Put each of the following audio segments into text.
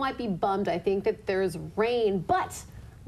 might be bummed, I think, that there's rain, but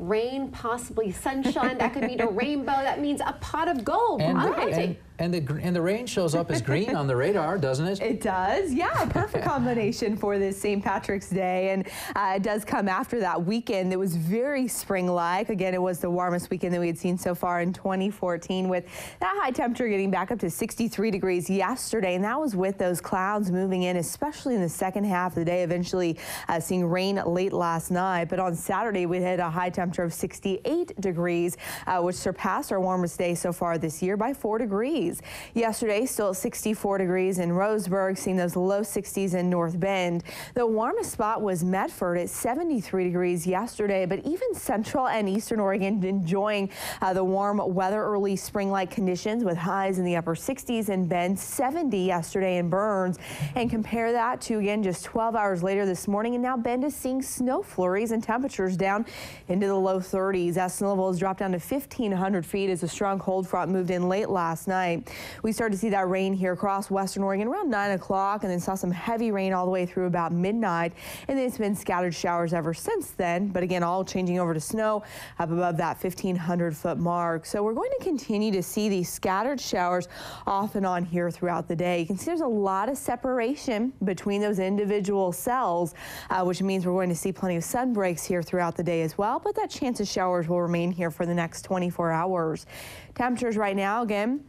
rain, possibly sunshine. that could mean a rainbow. That means a pot of gold. And, and, and, the, and the rain shows up as green on the radar, doesn't it? It does, yeah. Perfect combination for this St. Patrick's Day. And uh, it does come after that weekend that was very spring-like. Again, it was the warmest weekend that we had seen so far in 2014 with that high temperature getting back up to 63 degrees yesterday. And that was with those clouds moving in, especially in the second half of the day, eventually uh, seeing rain late last night. But on Saturday, we had a high temperature temperature of 68 degrees, uh, which surpassed our warmest day so far this year by four degrees. Yesterday, still at 64 degrees in Roseburg, seeing those low 60s in North Bend. The warmest spot was Medford at 73 degrees yesterday, but even central and eastern Oregon enjoying uh, the warm weather, early spring-like conditions with highs in the upper 60s in Bend, 70 yesterday in Burns. And compare that to, again, just 12 hours later this morning, and now Bend is seeing snow flurries and temperatures down into the low 30s. That snow level has dropped down to 1,500 feet as a strong cold front moved in late last night. We started to see that rain here across western Oregon around 9 o'clock and then saw some heavy rain all the way through about midnight. And then it's been scattered showers ever since then. But again, all changing over to snow up above that 1,500 foot mark. So we're going to continue to see these scattered showers off and on here throughout the day. You can see there's a lot of separation between those individual cells, uh, which means we're going to see plenty of sun breaks here throughout the day as well. But that chance of showers will remain here for the next 24 hours. Temperatures right now, again,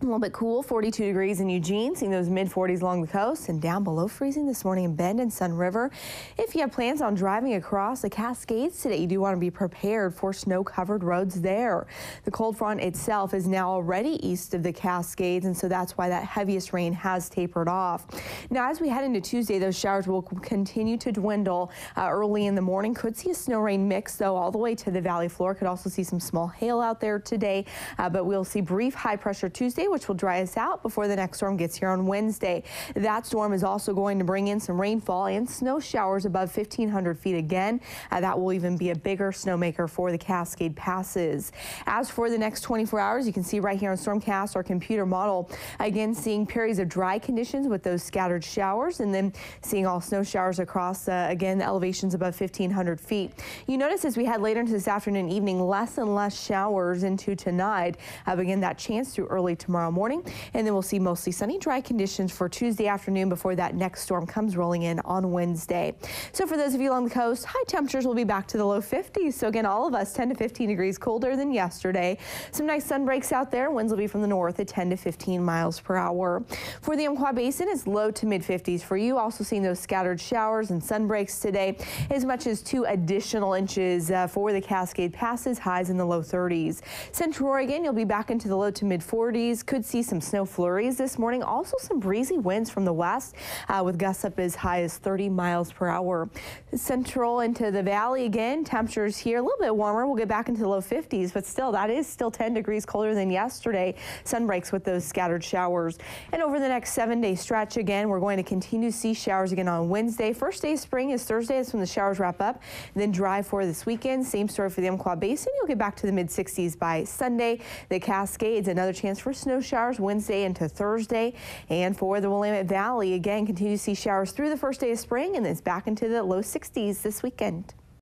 a little bit cool, 42 degrees in Eugene, seeing those mid 40s along the coast and down below freezing this morning in Bend and Sunriver. If you have plans on driving across the Cascades today, you do want to be prepared for snow covered roads there. The cold front itself is now already east of the Cascades, and so that's why that heaviest rain has tapered off. Now, as we head into Tuesday, those showers will continue to dwindle uh, early in the morning. Could see a snow rain mix, though, all the way to the valley floor. Could also see some small hail out there today, uh, but we'll see brief high pressure Tuesday which will dry us out before the next storm gets here on Wednesday. That storm is also going to bring in some rainfall and snow showers above 1,500 feet again. Uh, that will even be a bigger snowmaker for the Cascade passes. As for the next 24 hours, you can see right here on Stormcast, our computer model, again, seeing periods of dry conditions with those scattered showers and then seeing all snow showers across, uh, again, the elevations above 1,500 feet. You notice as we head later into this afternoon evening, less and less showers into tonight. Uh, again, that chance through early tomorrow tomorrow morning. And then we'll see mostly sunny, dry conditions for Tuesday afternoon before that next storm comes rolling in on Wednesday. So for those of you along the coast, high temperatures will be back to the low 50s. So again, all of us 10 to 15 degrees colder than yesterday. Some nice sun breaks out there. Winds will be from the north at 10 to 15 miles per hour. For the Umpqua Basin, it's low to mid 50s for you. Also seeing those scattered showers and sun breaks today. As much as two additional inches uh, for the Cascade passes, highs in the low 30s. Central Oregon, you'll be back into the low to mid 40s could see some snow flurries this morning. Also some breezy winds from the west uh, with gusts up as high as 30 miles per hour. Central into the valley again. Temperatures here a little bit warmer. We'll get back into the low 50s, but still that is still 10 degrees colder than yesterday. Sun breaks with those scattered showers. And over the next seven day stretch again, we're going to continue to see showers again on Wednesday. First day of spring is Thursday. That's when the showers wrap up. Then dry for this weekend. Same story for the Umpqua Basin. You'll get back to the mid 60s by Sunday. The Cascades, another chance for snow showers Wednesday into Thursday. And for the Willamette Valley, again, continue to see showers through the first day of spring and then it's back into the low 60s this weekend.